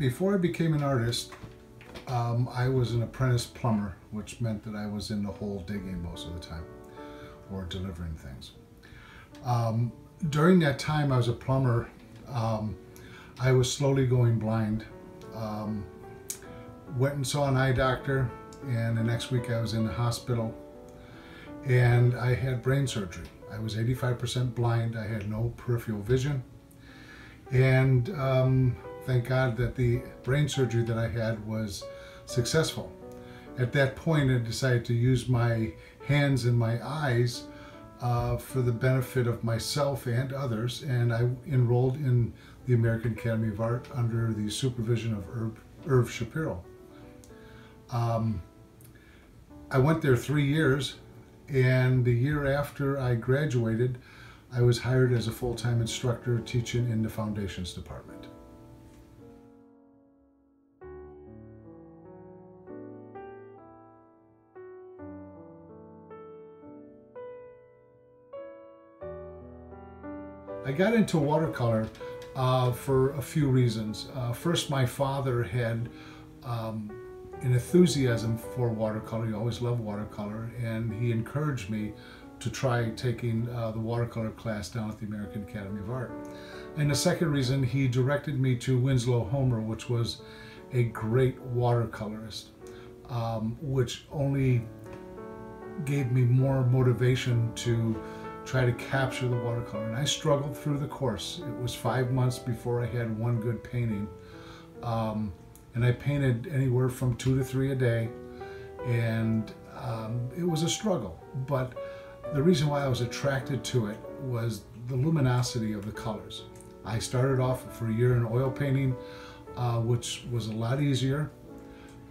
before I became an artist, um, I was an apprentice plumber, which meant that I was in the hole digging most of the time or delivering things. Um, during that time I was a plumber, um, I was slowly going blind. Um, went and saw an eye doctor, and the next week I was in the hospital, and I had brain surgery. I was 85% blind. I had no peripheral vision, and um, thank God that the brain surgery that I had was successful. At that point, I decided to use my hands and my eyes uh, for the benefit of myself and others, and I enrolled in the American Academy of Art under the supervision of Irv, Irv Shapiro. Um, I went there three years, and the year after I graduated, I was hired as a full-time instructor teaching in the foundations department. Got into watercolor uh, for a few reasons. Uh, first, my father had um, an enthusiasm for watercolor. He always loved watercolor, and he encouraged me to try taking uh, the watercolor class down at the American Academy of Art. And the second reason, he directed me to Winslow Homer, which was a great watercolorist, um, which only gave me more motivation to try to capture the watercolor. And I struggled through the course. It was five months before I had one good painting. Um, and I painted anywhere from two to three a day. And um, it was a struggle. But the reason why I was attracted to it was the luminosity of the colors. I started off for a year in oil painting, uh, which was a lot easier.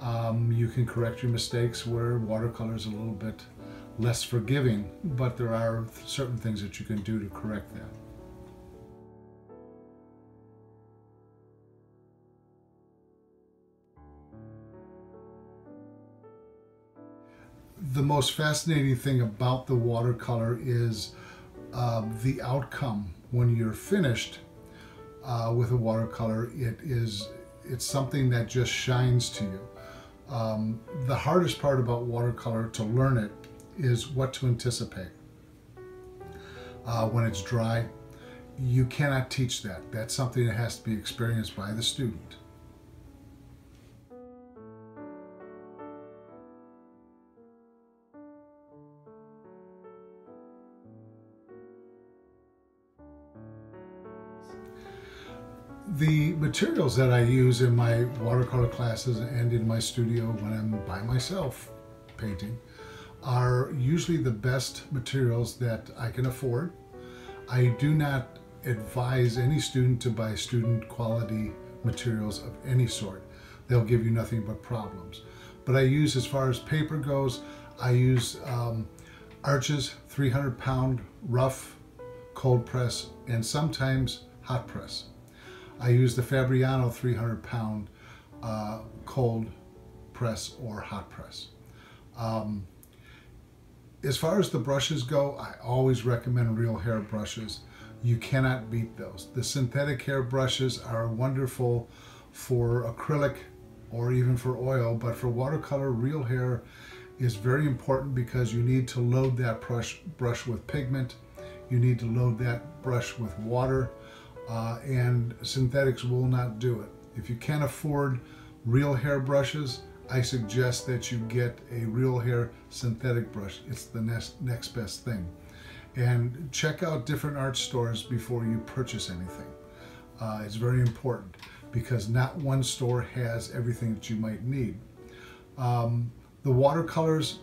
Um, you can correct your mistakes where watercolor is a little bit less forgiving, but there are certain things that you can do to correct that. The most fascinating thing about the watercolor is uh, the outcome when you're finished uh, with a watercolor. It is it's something that just shines to you. Um, the hardest part about watercolor to learn it is what to anticipate uh, when it's dry. You cannot teach that. That's something that has to be experienced by the student. The materials that I use in my watercolor classes and in my studio when I'm by myself painting are usually the best materials that I can afford. I do not advise any student to buy student quality materials of any sort. They'll give you nothing but problems. But I use, as far as paper goes, I use um, Arches 300 pound rough cold press and sometimes hot press. I use the Fabriano 300 pound uh, cold press or hot press. Um, as far as the brushes go, I always recommend real hair brushes. You cannot beat those. The synthetic hair brushes are wonderful for acrylic or even for oil, but for watercolor, real hair is very important because you need to load that brush, brush with pigment. You need to load that brush with water uh, and synthetics will not do it. If you can't afford real hair brushes, I suggest that you get a real hair synthetic brush. It's the next, next best thing. And check out different art stores before you purchase anything. Uh, it's very important because not one store has everything that you might need. Um, the watercolors,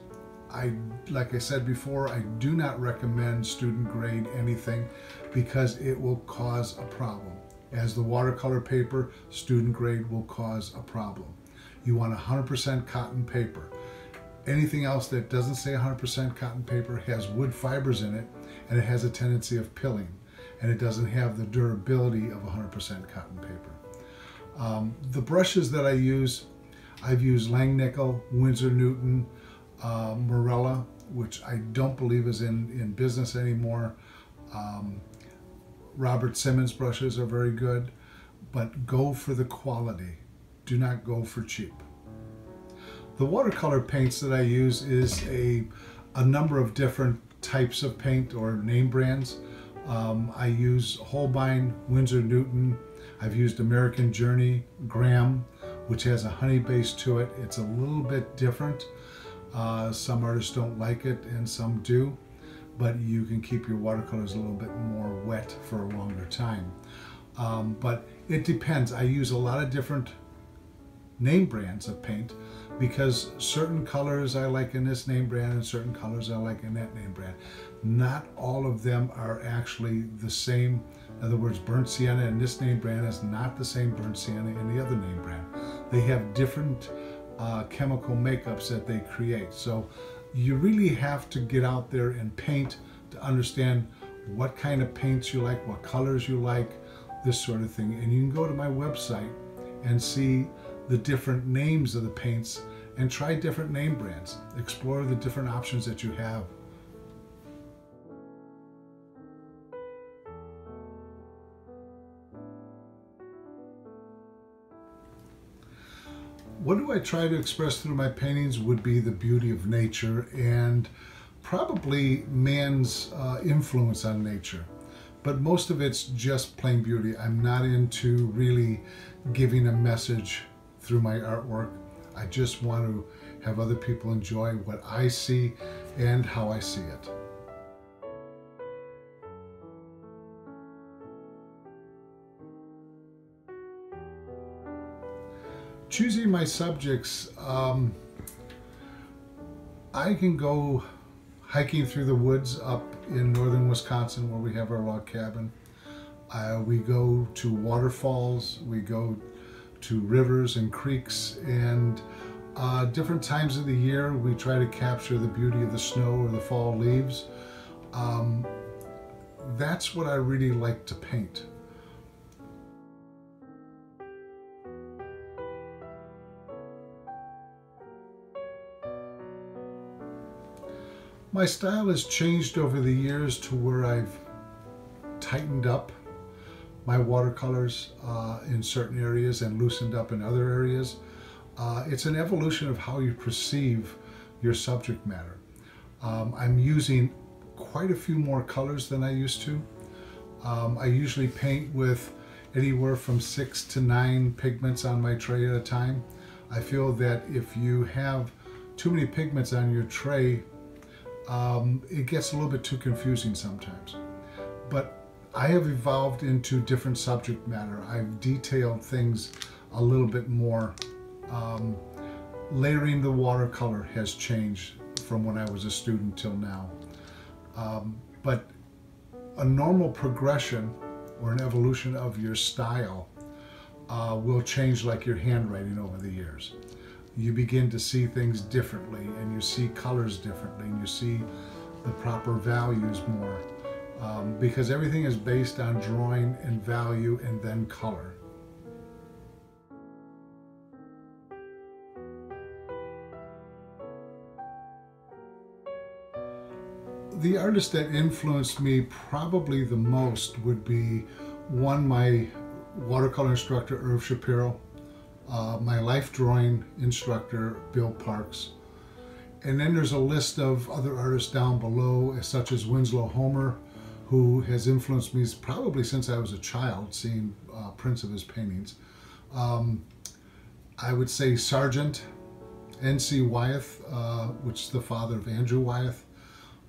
I like I said before, I do not recommend student grade anything because it will cause a problem. As the watercolor paper, student grade will cause a problem. You want 100% cotton paper. Anything else that doesn't say 100% cotton paper has wood fibers in it and it has a tendency of pilling and it doesn't have the durability of 100% cotton paper. Um, the brushes that I use, I've used Langnickel, Winsor Newton, uh, Morella, which I don't believe is in, in business anymore. Um, Robert Simmons brushes are very good, but go for the quality do not go for cheap. The watercolor paints that I use is a, a number of different types of paint or name brands. Um, I use Holbein, Winsor Newton. I've used American Journey, Graham, which has a honey base to it. It's a little bit different. Uh, some artists don't like it and some do, but you can keep your watercolors a little bit more wet for a longer time. Um, but it depends. I use a lot of different name brands of paint because certain colors I like in this name brand and certain colors I like in that name brand. Not all of them are actually the same. In other words, burnt sienna in this name brand is not the same burnt sienna in the other name brand. They have different uh, chemical makeups that they create. So you really have to get out there and paint to understand what kind of paints you like, what colors you like, this sort of thing. And you can go to my website and see the different names of the paints and try different name brands. Explore the different options that you have. What do I try to express through my paintings would be the beauty of nature and probably man's uh, influence on nature but most of it's just plain beauty. I'm not into really giving a message through my artwork. I just want to have other people enjoy what I see and how I see it. Choosing my subjects, um, I can go hiking through the woods up in northern Wisconsin where we have our log cabin. Uh, we go to waterfalls, we go to rivers and creeks, and uh, different times of the year we try to capture the beauty of the snow or the fall leaves. Um, that's what I really like to paint. My style has changed over the years to where I've tightened up my watercolors uh, in certain areas and loosened up in other areas. Uh, it's an evolution of how you perceive your subject matter. Um, I'm using quite a few more colors than I used to. Um, I usually paint with anywhere from six to nine pigments on my tray at a time. I feel that if you have too many pigments on your tray, um, it gets a little bit too confusing sometimes. But I have evolved into different subject matter. I've detailed things a little bit more. Um, layering the watercolor has changed from when I was a student till now. Um, but a normal progression or an evolution of your style uh, will change like your handwriting over the years you begin to see things differently and you see colors differently and you see the proper values more um, because everything is based on drawing and value and then color. The artist that influenced me probably the most would be one, my watercolor instructor, Irv Shapiro uh, my life drawing instructor, Bill Parks. And then there's a list of other artists down below, such as Winslow Homer, who has influenced me probably since I was a child, seeing uh, prints of his paintings. Um, I would say Sargent, N.C. Wyeth, uh, which is the father of Andrew Wyeth,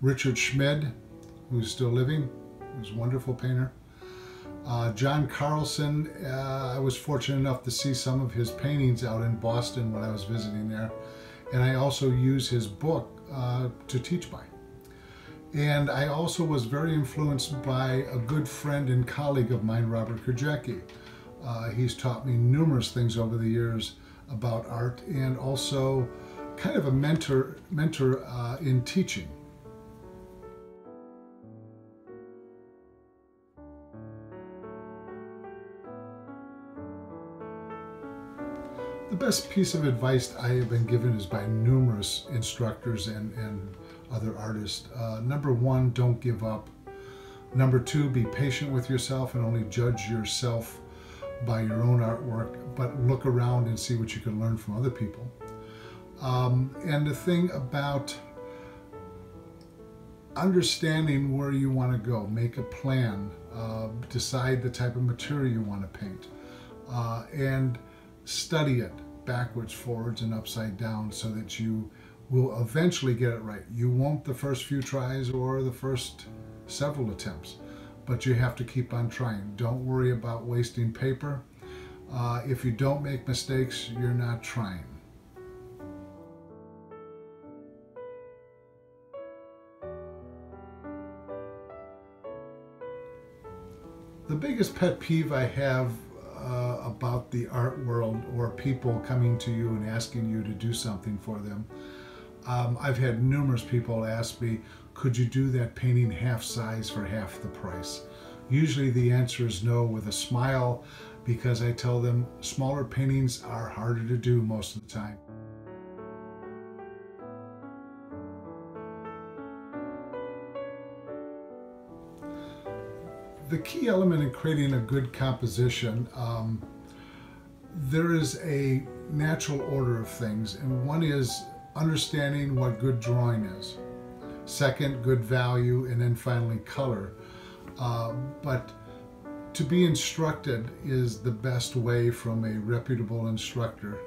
Richard Schmid, who's still living, who's a wonderful painter, uh, John Carlson, uh, I was fortunate enough to see some of his paintings out in Boston when I was visiting there. And I also use his book uh, to teach by. And I also was very influenced by a good friend and colleague of mine, Robert Krzecki. Uh, he's taught me numerous things over the years about art and also kind of a mentor, mentor uh, in teaching. The best piece of advice I have been given is by numerous instructors and, and other artists. Uh, number one, don't give up. Number two, be patient with yourself and only judge yourself by your own artwork, but look around and see what you can learn from other people. Um, and the thing about understanding where you want to go, make a plan, uh, decide the type of material you want to paint, uh, and study it backwards, forwards, and upside down so that you will eventually get it right. You won't the first few tries or the first several attempts, but you have to keep on trying. Don't worry about wasting paper. Uh, if you don't make mistakes, you're not trying. The biggest pet peeve I have uh, about the art world or people coming to you and asking you to do something for them. Um, I've had numerous people ask me, could you do that painting half size for half the price? Usually the answer is no with a smile because I tell them smaller paintings are harder to do most of the time. the key element in creating a good composition, um, there is a natural order of things, and one is understanding what good drawing is. Second, good value, and then finally, color. Uh, but to be instructed is the best way from a reputable instructor.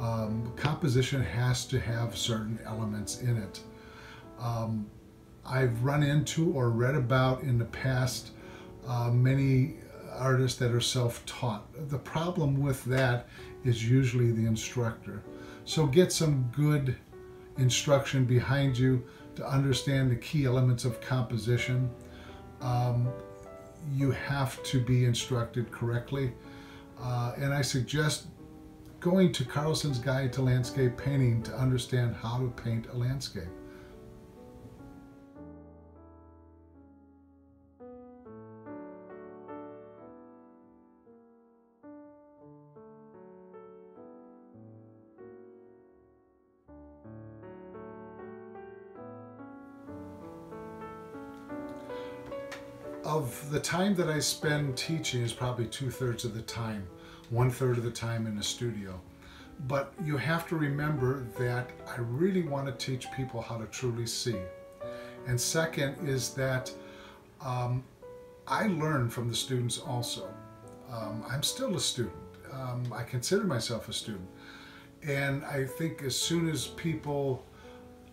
Um, composition has to have certain elements in it. Um, I've run into or read about in the past uh, many artists that are self-taught. The problem with that is usually the instructor. So get some good instruction behind you to understand the key elements of composition. Um, you have to be instructed correctly. Uh, and I suggest going to Carlson's Guide to Landscape Painting to understand how to paint a landscape. Of the time that I spend teaching is probably two thirds of the time, one third of the time in the studio. But you have to remember that I really want to teach people how to truly see. And second is that um, I learn from the students also. Um, I'm still a student. Um, I consider myself a student. And I think as soon as people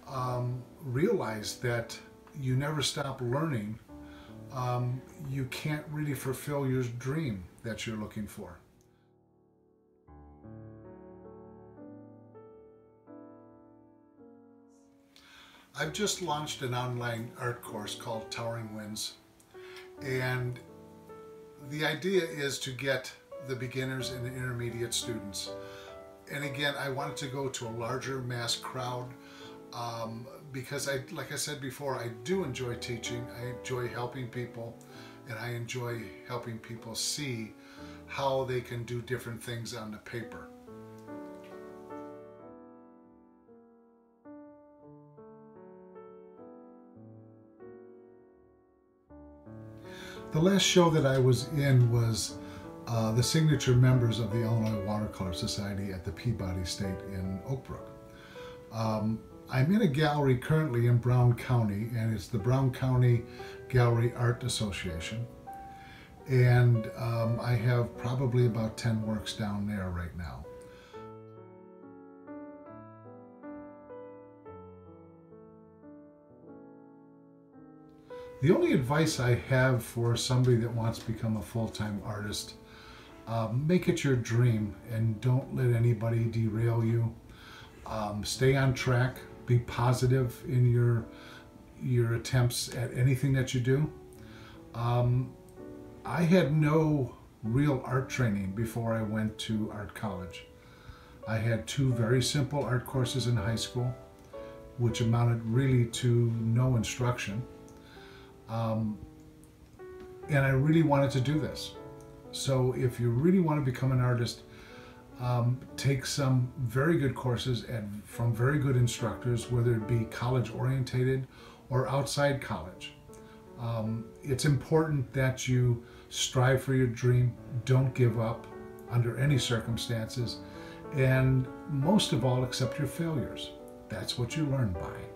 um, realize that you never stop learning, um, you can't really fulfill your dream that you're looking for. I've just launched an online art course called Towering Winds and the idea is to get the beginners and the intermediate students and again I wanted to go to a larger mass crowd um, because I, like I said before, I do enjoy teaching. I enjoy helping people, and I enjoy helping people see how they can do different things on the paper. The last show that I was in was uh, the signature members of the Illinois Watercolor Society at the Peabody Estate in Oak Brook. Um, I'm in a gallery currently in Brown County, and it's the Brown County Gallery Art Association. And um, I have probably about 10 works down there right now. The only advice I have for somebody that wants to become a full-time artist, uh, make it your dream and don't let anybody derail you. Um, stay on track, be positive in your your attempts at anything that you do. Um, I had no real art training before I went to art college. I had two very simple art courses in high school, which amounted really to no instruction. Um, and I really wanted to do this. So if you really want to become an artist, um, take some very good courses at, from very good instructors, whether it be college orientated or outside college. Um, it's important that you strive for your dream, don't give up, under any circumstances. And most of all, accept your failures. That's what you learn by.